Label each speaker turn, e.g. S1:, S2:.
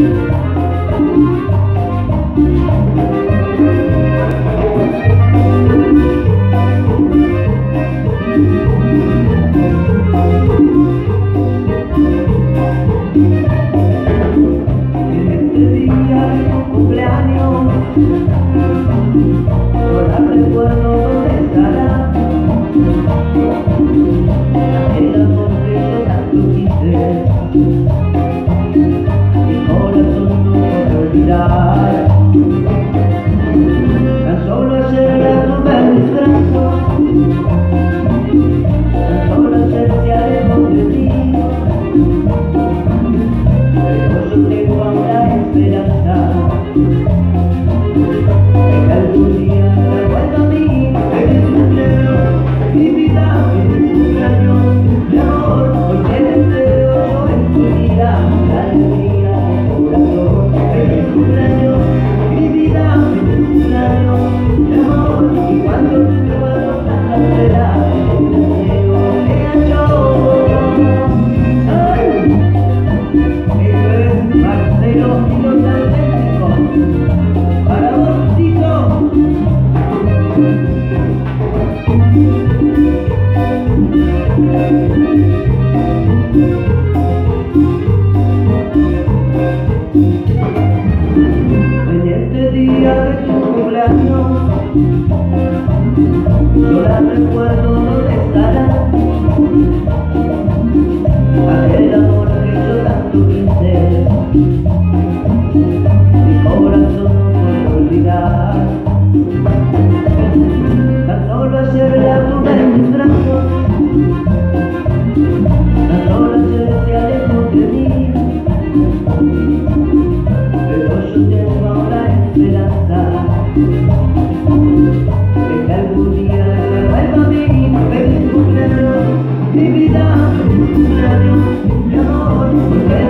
S1: El día de cumpleaños, por la precuerda estará. Hoy en este día de tu población, yo recuerdo de estar. Mi vida, mi vida, mi amor,